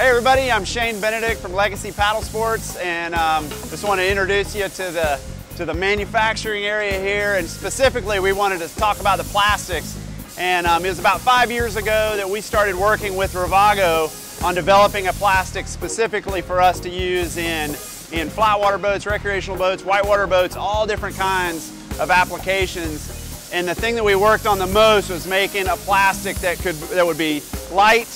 Hey everybody, I'm Shane Benedict from Legacy Paddlesports and um, just want to introduce you to the, to the manufacturing area here and specifically we wanted to talk about the plastics and um, it was about five years ago that we started working with Ravago on developing a plastic specifically for us to use in, in flatwater boats, recreational boats, whitewater boats, all different kinds of applications. And the thing that we worked on the most was making a plastic that could that would be light,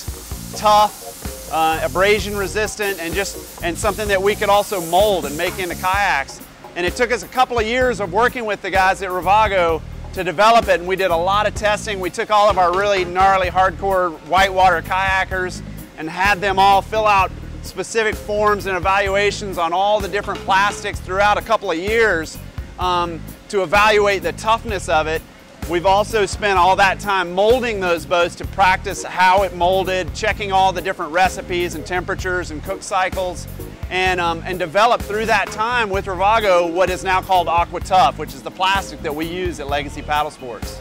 tough, uh, abrasion resistant, and just and something that we could also mold and make into kayaks. And it took us a couple of years of working with the guys at Ravago to develop it, and we did a lot of testing. We took all of our really gnarly, hardcore whitewater kayakers and had them all fill out specific forms and evaluations on all the different plastics throughout a couple of years um, to evaluate the toughness of it We've also spent all that time molding those boats to practice how it molded, checking all the different recipes and temperatures and cook cycles, and, um, and developed through that time with Ravago what is now called Aquatuf, which is the plastic that we use at Legacy Paddlesports.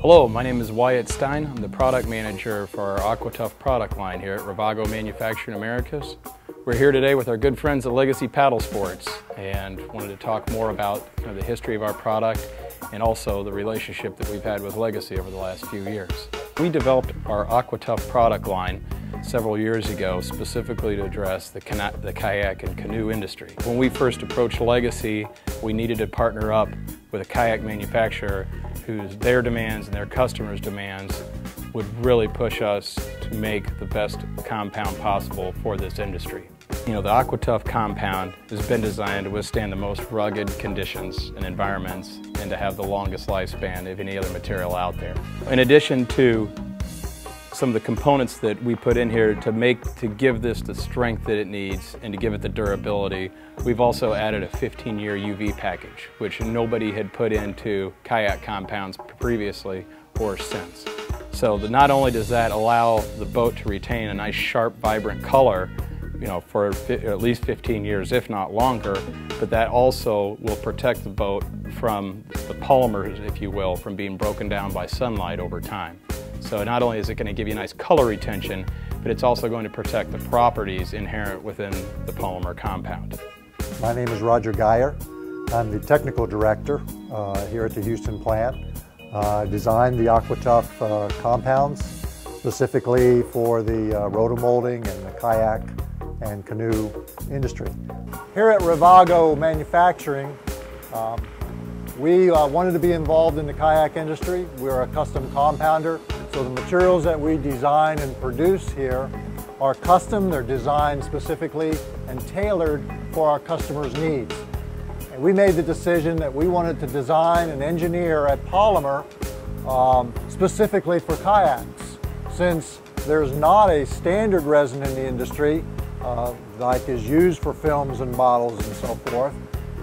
Hello, my name is Wyatt Stein. I'm the product manager for our Aquatuf product line here at Ravago Manufacturing Americas. We're here today with our good friends at Legacy Paddlesports and wanted to talk more about kind of the history of our product and also the relationship that we've had with Legacy over the last few years. We developed our Aquatuf product line several years ago specifically to address the, the kayak and canoe industry. When we first approached Legacy, we needed to partner up with a kayak manufacturer whose their demands and their customers' demands would really push us to make the best compound possible for this industry. You know, the Aquatuf compound has been designed to withstand the most rugged conditions and environments and to have the longest lifespan of any other material out there. In addition to some of the components that we put in here to make to give this the strength that it needs and to give it the durability we've also added a 15 year UV package which nobody had put into kayak compounds previously or since so the, not only does that allow the boat to retain a nice sharp vibrant color you know, for at least 15 years, if not longer, but that also will protect the boat from the polymers, if you will, from being broken down by sunlight over time. So not only is it going to give you nice color retention, but it's also going to protect the properties inherent within the polymer compound. My name is Roger Geyer. I'm the technical director uh, here at the Houston plant. Uh, I designed the Aquatuf uh, compounds specifically for the uh, rotomolding and the kayak and canoe industry. Here at Ravago Manufacturing, um, we uh, wanted to be involved in the kayak industry. We're a custom compounder, so the materials that we design and produce here are custom, they're designed specifically and tailored for our customers' needs. And we made the decision that we wanted to design and engineer a polymer um, specifically for kayaks. Since there's not a standard resin in the industry, uh, like is used for films and bottles and so forth.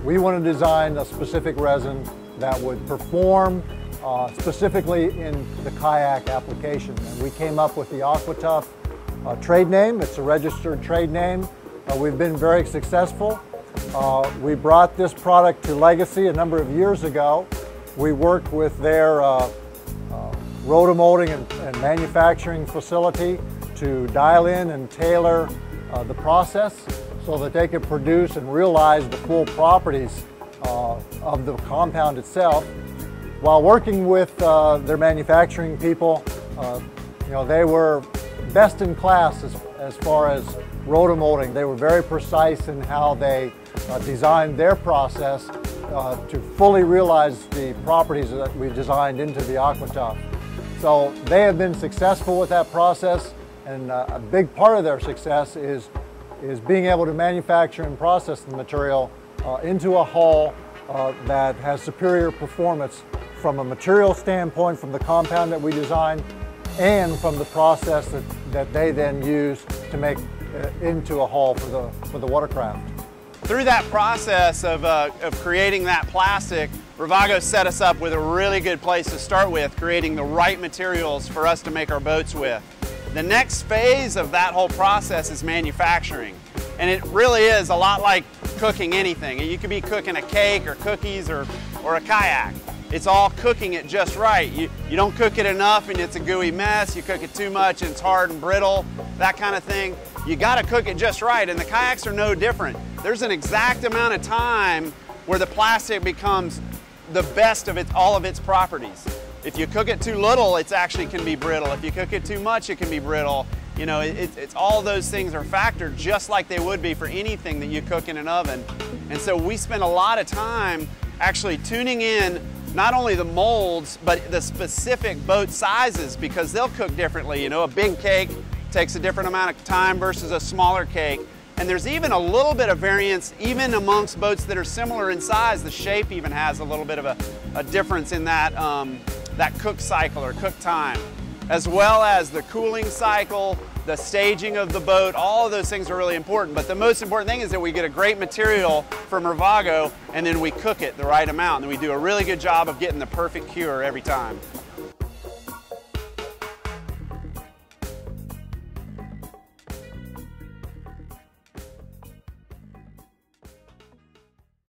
We want to design a specific resin that would perform uh, specifically in the kayak application. And we came up with the Aquatuf uh, trade name. It's a registered trade name. Uh, we've been very successful. Uh, we brought this product to Legacy a number of years ago. We worked with their uh, rotomolding and, and manufacturing facility to dial in and tailor uh, the process so that they could produce and realize the full properties uh, of the compound itself. While working with uh, their manufacturing people, uh, you know, they were best in class as, as far as rotomolding. They were very precise in how they uh, designed their process uh, to fully realize the properties that we designed into the Aquatuf. So they have been successful with that process. And uh, a big part of their success is, is being able to manufacture and process the material uh, into a hull uh, that has superior performance from a material standpoint, from the compound that we designed, and from the process that, that they then use to make uh, into a hull for the, for the watercraft. Through that process of, uh, of creating that plastic, Ravago set us up with a really good place to start with, creating the right materials for us to make our boats with. The next phase of that whole process is manufacturing. And it really is a lot like cooking anything. You could be cooking a cake or cookies or, or a kayak. it's all cooking it just right. You, you don't cook it enough and it's a gooey mess. You cook it too much and it's hard and brittle, that kind of thing. You gotta cook it just right and the kayaks are no different. There's an exact amount of time where the plastic becomes the best of its, all of its properties. If you cook it too little, it actually can be brittle. If you cook it too much, it can be brittle. You know, it, it's all those things are factored just like they would be for anything that you cook in an oven. And so we spend a lot of time actually tuning in not only the molds, but the specific boat sizes because they'll cook differently. You know, a big cake takes a different amount of time versus a smaller cake. And there's even a little bit of variance even amongst boats that are similar in size. The shape even has a little bit of a, a difference in that, um, that cook cycle or cook time, as well as the cooling cycle, the staging of the boat, all of those things are really important. But the most important thing is that we get a great material from Ravago and then we cook it the right amount. And we do a really good job of getting the perfect cure every time.